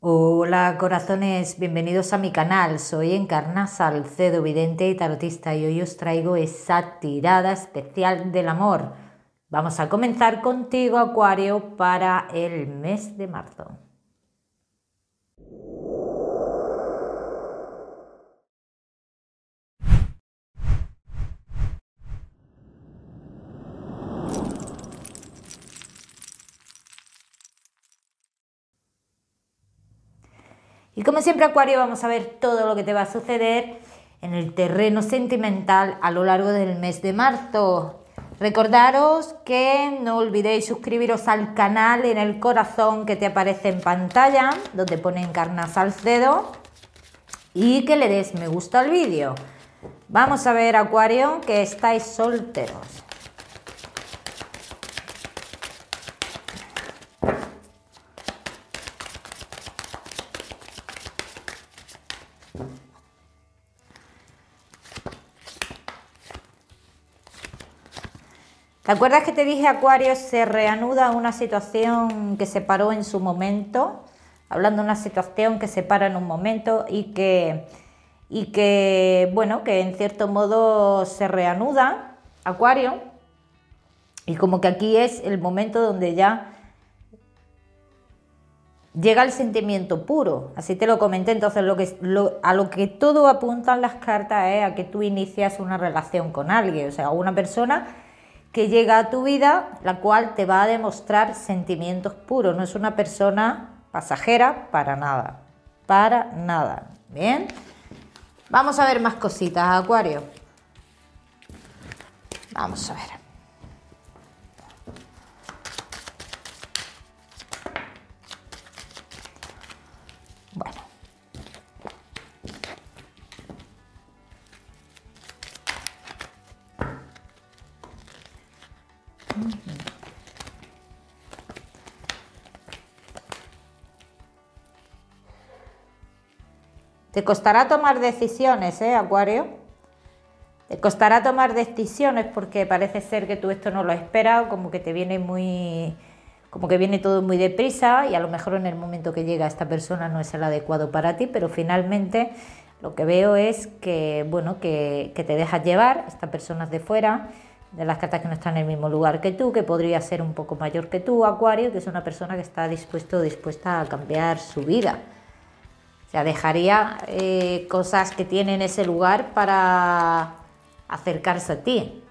Hola corazones, bienvenidos a mi canal. Soy Encarna Salcedo, vidente y tarotista y hoy os traigo esa tirada especial del amor. Vamos a comenzar contigo Acuario para el mes de marzo. Y como siempre Acuario vamos a ver todo lo que te va a suceder en el terreno sentimental a lo largo del mes de marzo. Recordaros que no olvidéis suscribiros al canal en el corazón que te aparece en pantalla, donde pone Encarna Salcedo, y que le des me gusta al vídeo. Vamos a ver, Acuario, que estáis solteros. ¿Te acuerdas que te dije, Acuario, se reanuda una situación que se paró en su momento? Hablando de una situación que se para en un momento y que, y que, bueno, que en cierto modo se reanuda, Acuario, y como que aquí es el momento donde ya llega el sentimiento puro. Así te lo comenté, entonces a lo que todo apuntan las cartas es a que tú inicias una relación con alguien, o sea, una persona que llega a tu vida, la cual te va a demostrar sentimientos puros. No es una persona pasajera para nada. Para nada. Bien. Vamos a ver más cositas, Acuario. Vamos a ver. Te costará tomar decisiones, ¿eh, Acuario? Te costará tomar decisiones porque parece ser que tú esto no lo esperas, como que te viene muy como que viene todo muy deprisa y a lo mejor en el momento que llega esta persona no es el adecuado para ti, pero finalmente lo que veo es que, bueno, que, te dejas llevar, esta persona es de fuera, de las cartas que no están en el mismo lugar que tú, que podría ser un poco mayor que tú, Acuario, que es una persona que está dispuesto o dispuesta a cambiar su vida. Dejaría eh, cosas que tiene en ese lugar para acercarse a ti.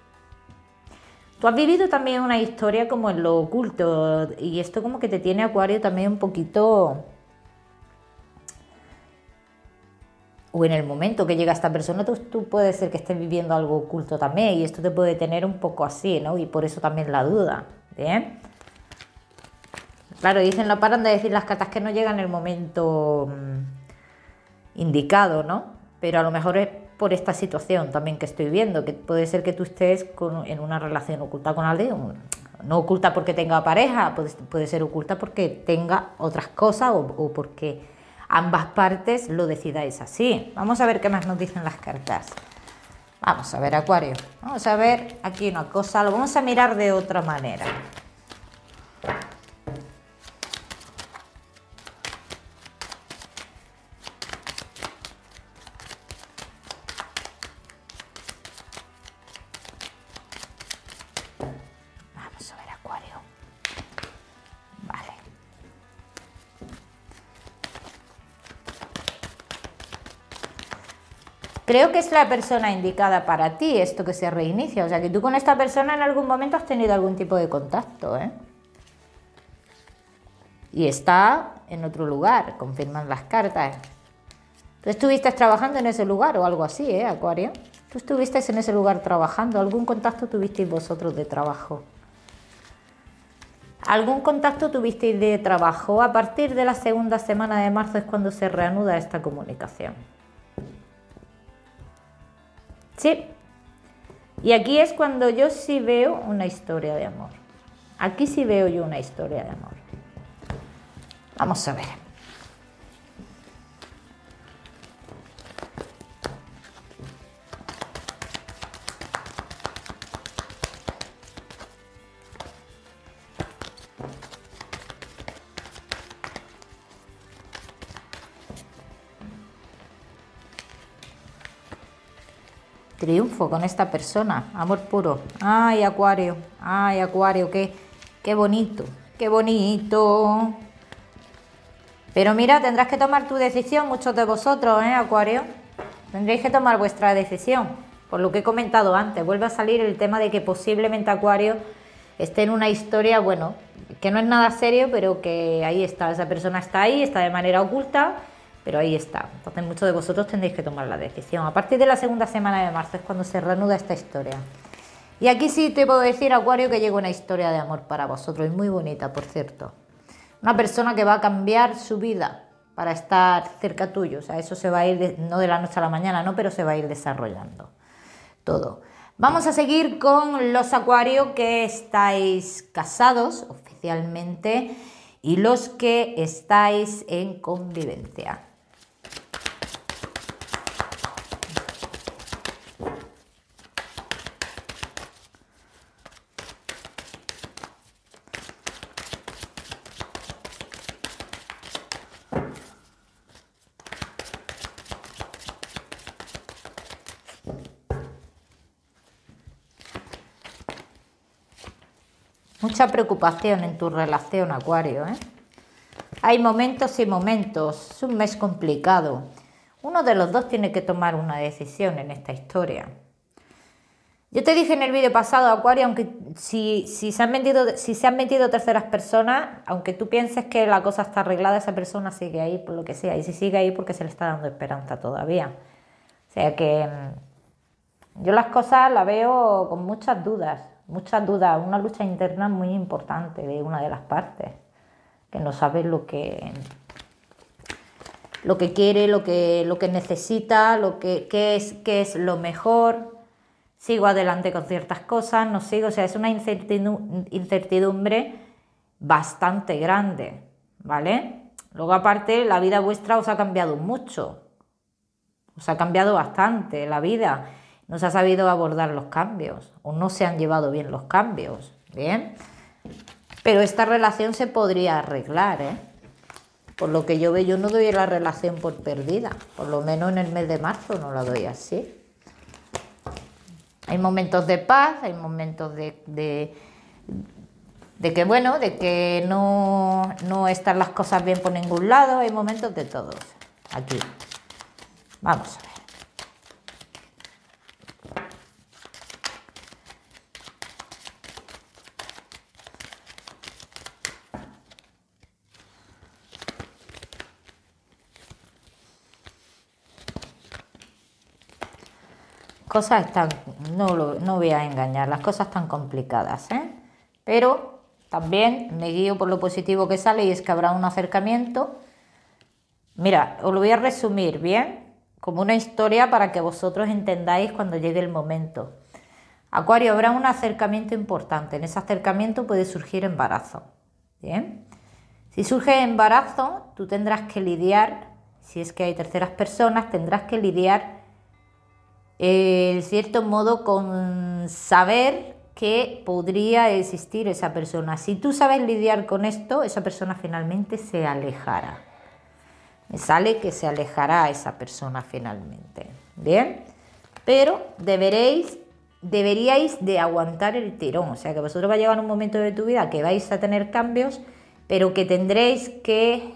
Tú has vivido también una historia como en lo oculto y esto como que te tiene Acuario también un poquito... O en el momento que llega esta persona, tú, tú puedes ser que estés viviendo algo oculto también y esto te puede tener un poco así, ¿no? Y por eso también la duda, ¿bien? Claro, dicen, no paran de decir las cartas que no llegan en el momento mm, indicado, ¿no? Pero a lo mejor es por esta situación también que estoy viendo, que puede ser que tú estés en una relación oculta con alguien, no oculta porque tenga pareja, puede, ser oculta porque tenga otras cosas o, o, porque ambas partes lo decidáis así. Vamos a ver qué más nos dicen las cartas. Vamos a ver, Acuario. Vamos a ver aquí una cosa, lo vamos a mirar de otra manera. Creo que es la persona indicada para ti esto que se reinicia. O sea, que tú con esta persona en algún momento has tenido algún tipo de contacto, ¿eh? Y está en otro lugar, confirman las cartas. Tú estuviste trabajando en ese lugar o algo así, ¿eh, Acuario? Tú estuviste en ese lugar trabajando, algún contacto tuvisteis vosotros de trabajo. ¿Algún contacto tuvisteis de trabajo? A partir de la segunda semana de marzo es cuando se reanuda esta comunicación. Sí. Y aquí es cuando yo sí veo una historia de amor. Aquí sí veo yo una historia de amor. Vamos a ver. Triunfo con esta persona, amor puro. Ay, Acuario, ay, Acuario, qué, qué bonito, qué bonito. Pero mira, tendrás que tomar tu decisión, muchos de vosotros, ¿eh, Acuario? Tendréis que tomar vuestra decisión. Por lo que he comentado antes, vuelve a salir el tema de que posiblemente Acuario esté en una historia, bueno, que no es nada serio, pero que ahí está, esa persona está ahí, está de manera oculta, pero ahí está. Entonces muchos de vosotros tendréis que tomar la decisión. A partir de la segunda semana de marzo es cuando se reanuda esta historia. Y aquí sí te puedo decir, Acuario, que llega una historia de amor para vosotros, y muy bonita, por cierto. Una persona que va a cambiar su vida para estar cerca tuyo. O sea, eso se va a ir, no de la noche a la mañana, no, pero se va a ir desarrollando todo. Vamos a seguir con los acuarios que estáis casados oficialmente y los que estáis en convivencia. Mucha preocupación en tu relación, Acuario. ¿eh? Hay momentos y momentos. Es un mes complicado. Uno de los dos tiene que tomar una decisión en esta historia. Yo te dije en el vídeo pasado, Acuario, aunque si, si, se han metido, si se han metido terceras personas, aunque tú pienses que la cosa está arreglada, esa persona sigue ahí por lo que sea. Y si sigue ahí porque se le está dando esperanza todavía. O sea que mm, yo las cosas las veo con muchas dudas muchas dudas, una lucha interna muy importante de una de las partes, que no sabe lo que, lo que quiere, lo que, lo que necesita, lo que, qué es, qué es lo mejor. Sigo adelante con ciertas cosas, no sigo, o sea, es una incertidumbre bastante grande, ¿vale? Luego aparte, la vida vuestra os ha cambiado mucho, os ha cambiado bastante la vida no se ha sabido abordar los cambios o no se han llevado bien los cambios, ¿bien? Pero esta relación se podría arreglar, ¿eh? Por lo que yo veo, yo no doy la relación por perdida, por lo menos en el mes de marzo no la doy así. Hay momentos de paz, hay momentos de, de, que, bueno, de que no, no están las cosas bien por ningún lado, hay momentos de todos. Aquí. Vamos a ver. Cosas están, no, no voy a engañar, las cosas están complicadas, ¿eh? pero también me guío por lo positivo que sale y es que habrá un acercamiento. Mira, os lo voy a resumir bien, como una historia para que vosotros entendáis cuando llegue el momento. Acuario, habrá un acercamiento importante. En ese acercamiento puede surgir embarazo. Bien. Si surge embarazo, tú tendrás que lidiar, si es que hay terceras personas, tendrás que lidiar en cierto modo con saber que podría existir esa persona. Si tú sabes lidiar con esto, esa persona finalmente se alejará. Me sale que se alejará esa persona finalmente. Bien, pero deberéis, deberíais de aguantar el tirón. O sea que vosotros va a llegar un momento de tu vida que vais a tener cambios, pero que tendréis que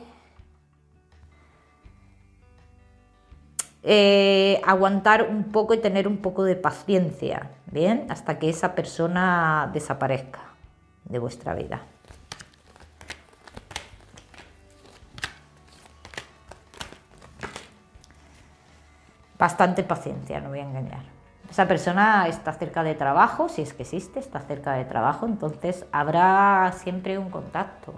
Eh, aguantar un poco y tener un poco de paciencia, ¿bien? Hasta que esa persona desaparezca de vuestra vida. Bastante paciencia, no voy a engañar. Esa persona está cerca de trabajo, si es que existe, está cerca de trabajo, entonces habrá siempre un contacto.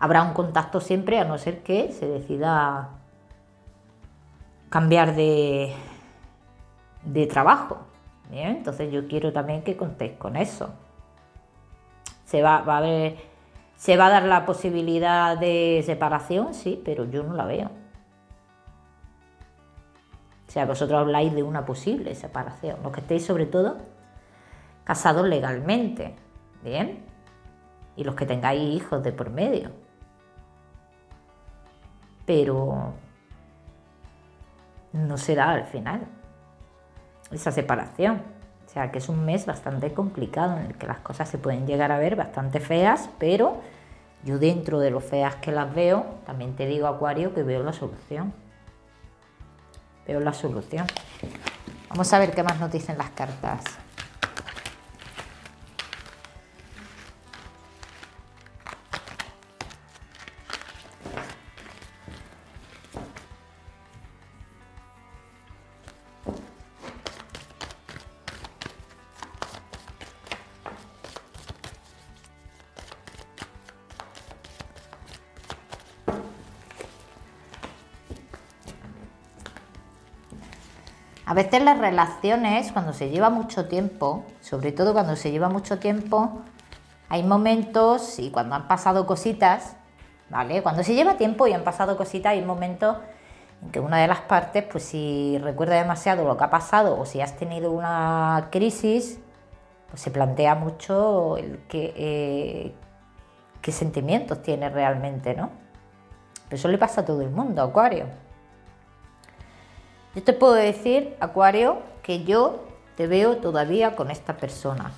Habrá un contacto siempre, a no ser que se decida cambiar de, de trabajo. Entonces yo quiero también que contéis con eso. Se va, va a ver, se va a dar la posibilidad de separación, sí, pero yo no la veo. O sea, vosotros habláis de una posible separación, los que estéis sobre todo casados legalmente, ¿bien? Y los que tengáis hijos de por medio. Pero no se da al final. esa separación. O sea que es un mes bastante complicado en el que las cosas se pueden llegar a ver bastante feas, pero yo dentro de lo feas que las veo, también te digo Acuario que veo la solución. Veo la solución. Vamos a ver qué más nos dicen las cartas. Veces las relaciones, cuando se lleva mucho tiempo, sobre todo cuando se lleva mucho tiempo, hay momentos y cuando han pasado cositas, ¿vale? Cuando se lleva tiempo y han pasado cositas, hay momentos en que una de las partes, pues si recuerda demasiado lo que ha pasado o si has tenido una crisis, pues se plantea mucho el que, eh, qué sentimientos tiene realmente, ¿no? Pero eso le pasa a todo el mundo, Acuario. Yo te puedo decir, Acuario, que yo te veo todavía con esta persona.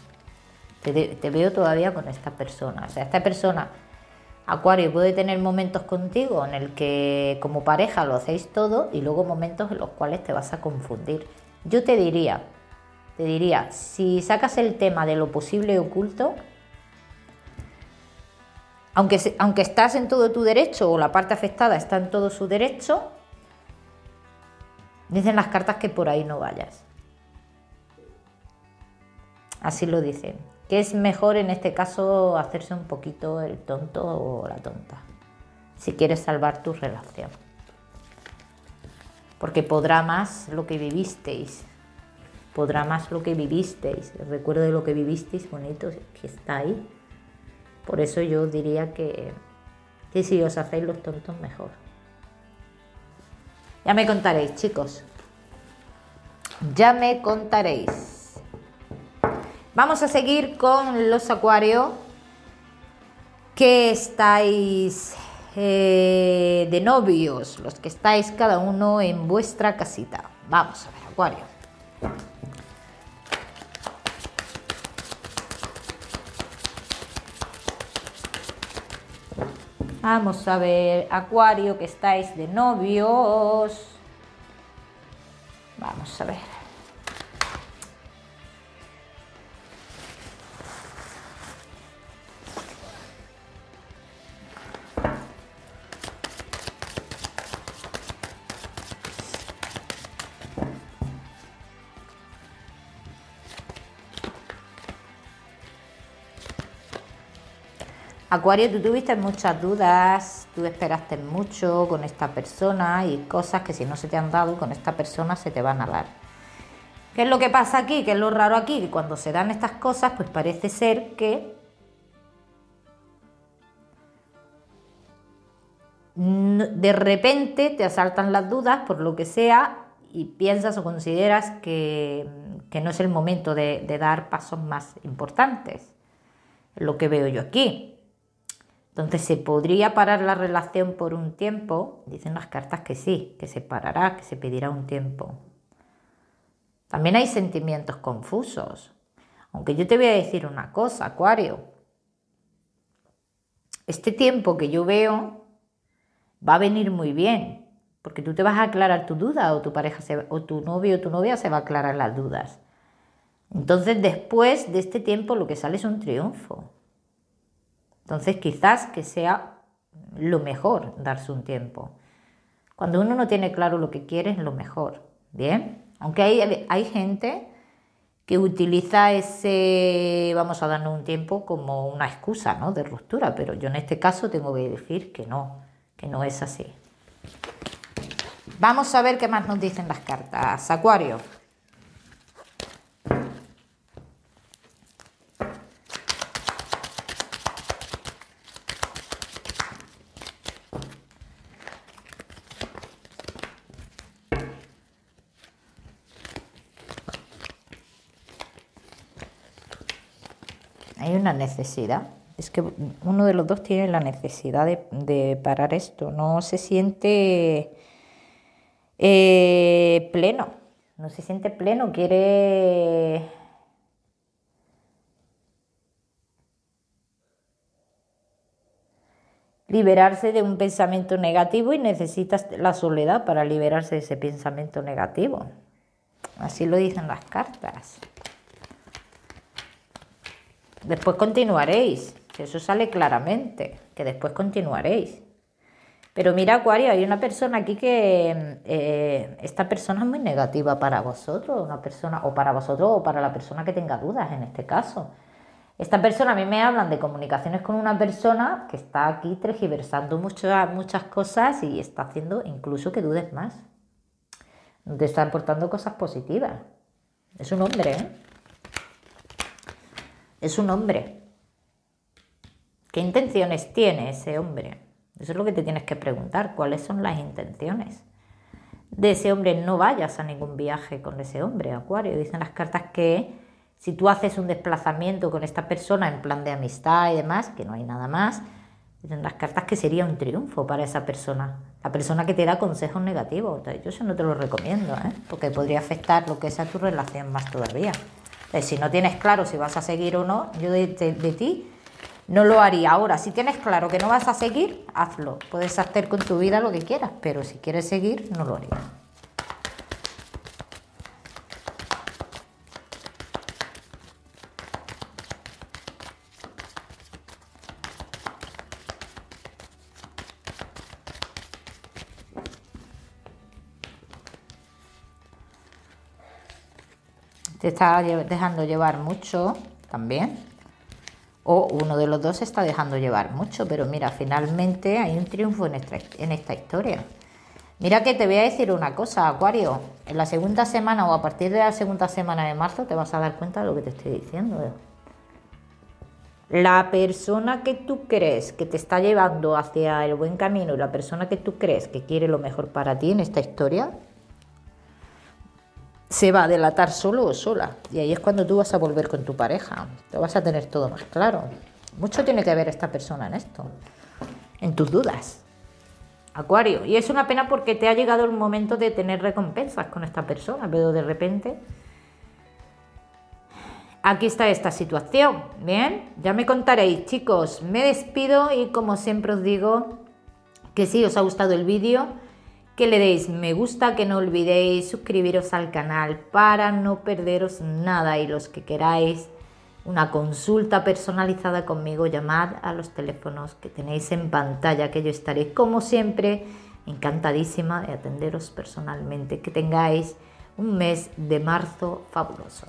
Te, veo todavía con esta persona. O sea, esta persona, Acuario, puede tener momentos contigo en el que como pareja lo hacéis todo y luego momentos en los cuales te vas a confundir. Yo te diría, te diría, si sacas el tema de lo posible oculto, aunque, aunque estás en todo tu derecho o la parte afectada está en todo su derecho, Dicen las cartas que por ahí no vayas. Así lo dicen. Que es mejor en este caso hacerse un poquito el tonto o la tonta. Si quieres salvar tu relación. Porque podrá más lo que vivisteis. Podrá más lo que vivisteis. El recuerdo de lo que vivisteis bonito que está ahí. Por eso yo diría que, que si os hacéis los tontos mejor. Ya me contaréis, chicos. Ya me contaréis. Vamos a seguir con los acuarios que estáis eh, de novios, los que estáis cada uno en vuestra casita. Vamos a ver, acuario. Vamos a ver, Acuario, que estáis de novios. Acuario, tú tuviste muchas dudas, tú esperaste mucho con esta persona y cosas que si no se te han dado con esta persona se te van a dar. ¿Qué es lo que pasa aquí? ¿Qué es lo raro aquí? Que cuando se dan estas cosas, pues parece ser que de repente te asaltan las dudas por lo que sea y piensas o consideras que, no es el momento de, de dar pasos más importantes. Es lo que veo yo aquí. Entonces, ¿se podría parar la relación por un tiempo? Dicen las cartas que sí, que se parará, que se pedirá un tiempo. También hay sentimientos confusos. Aunque yo te voy a decir una cosa, Acuario. Este tiempo que yo veo va a venir muy bien, porque tú te vas a aclarar tu duda o tu pareja o tu novio o tu novia se va a aclarar las dudas. Entonces, después de este tiempo lo que sale es un triunfo. Entonces quizás que sea lo mejor darse un tiempo. Cuando uno no tiene claro lo que quiere es lo mejor, ¿bien? Aunque hay, hay gente que utiliza ese vamos a darnos un tiempo como una excusa ¿no? de ruptura, pero yo en este caso tengo que decir que no, que no es así. Vamos a ver qué más nos dicen las cartas. Acuario. Hay una necesidad. Es que uno de los dos tiene la necesidad de, parar esto. No se siente eh, pleno, no se siente pleno, quiere liberarse de un pensamiento negativo y necesitas la soledad para liberarse de ese pensamiento negativo. Así lo dicen las cartas. Después continuaréis, eso sale claramente, que después continuaréis. Pero mira, Acuario, hay una persona aquí que eh, esta persona es muy negativa para vosotros, una persona, o para vosotros, o para la persona que tenga dudas en este caso. Esta persona, a mí me hablan de comunicaciones con una persona que está aquí tergiversando muchas, muchas cosas y está haciendo incluso que dudes más. Te está aportando cosas positivas. Es un hombre, ¿eh? Es un hombre. ¿Qué intenciones tiene ese hombre? Eso es lo que te tienes que preguntar. ¿Cuáles son las intenciones? De ese hombre no vayas a ningún viaje con ese hombre, Acuario. Dicen las cartas que si tú haces un desplazamiento con esta persona en plan de amistad y demás, que no hay nada más, dicen las cartas que sería un triunfo para esa persona. La persona que te da consejos negativos. yo eso no te lo recomiendo, ¿eh? porque podría afectar lo que sea tu relación más todavía. Si no tienes claro si vas a seguir o no, yo de, de ti no lo haría. Ahora, si tienes claro que no vas a seguir, hazlo. Puedes hacer con tu vida lo que quieras, pero si quieres seguir, no lo haría. Te está dejando llevar mucho también. O uno de los dos se está dejando llevar mucho, pero mira, finalmente hay un triunfo en esta, en esta historia. Mira que te voy a decir una cosa, Acuario. En la segunda semana o a partir de la segunda semana de marzo te vas a dar cuenta de lo que te estoy diciendo. La persona que tú crees que te está llevando hacia el buen camino y la persona que tú crees que quiere lo mejor para ti en esta historia, se va a delatar solo o sola. Y ahí es cuando tú vas a volver con tu pareja. Te vas a tener todo más claro. Mucho tiene que ver esta persona en esto, en tus dudas. Acuario. Y es una pena porque te ha llegado el momento de tener recompensas con esta persona, pero de repente... Aquí está esta situación. Bien, ya me contaréis, chicos. Me despido y como siempre os digo que si os ha gustado el vídeo, que le deis me gusta, que no olvidéis suscribiros al canal para no perderos nada y los que queráis una consulta personalizada conmigo, llamad a los teléfonos que tenéis en pantalla, que yo estaré como siempre encantadísima de atenderos personalmente. Que tengáis un mes de marzo fabuloso.